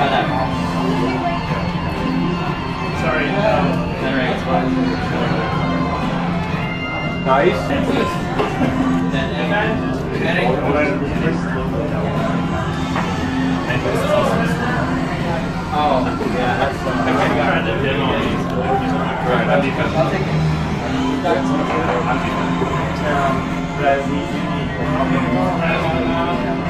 No. Sorry. Nice. Oh, yeah, that's. I kept trying to demo these. Right, I'm defense. I'll take it. I'm defense. I you.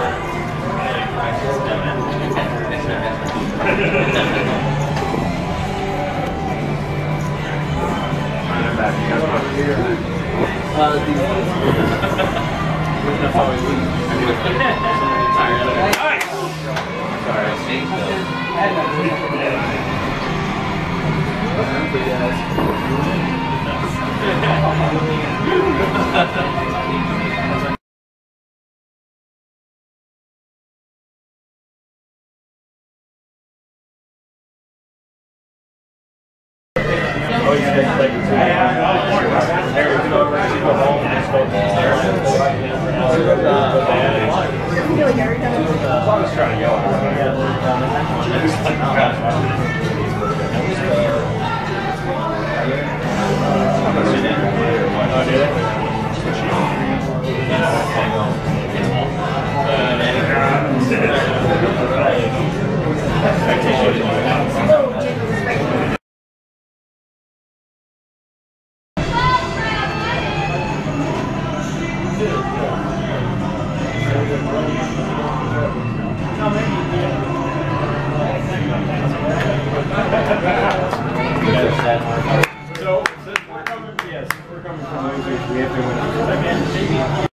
All right. Guys. Oh, you like? I was trying to yell at her. So, since we're coming, yes, we're coming from losers, we have to win.